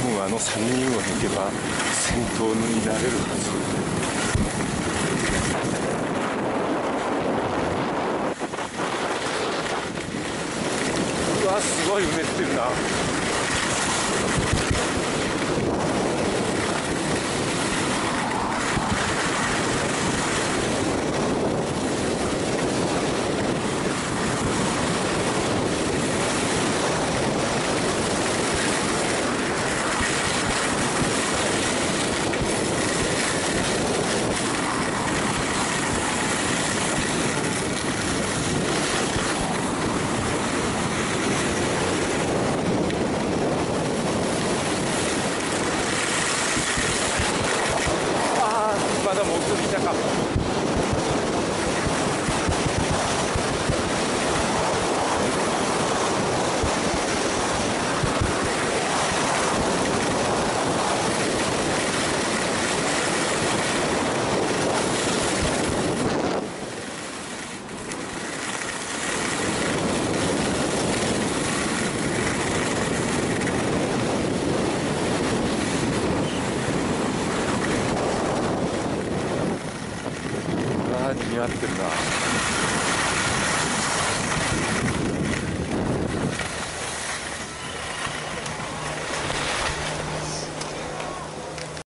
あの3人を抜けば先頭になれるはずうわすごい埋めてるなああまだもう一人いたかうわ似合ってるな。